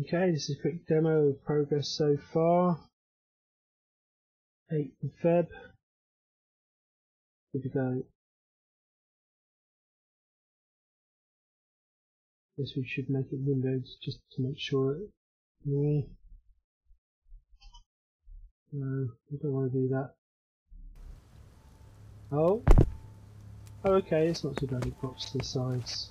Okay, this is a quick demo of progress so far. 8th of Feb. Here we go. Guess we should make it windows just to make sure it no. No, we don't want to do that. Oh. oh okay, it's not too bad, it pops to the sides.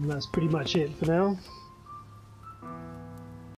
And that's pretty much it for now.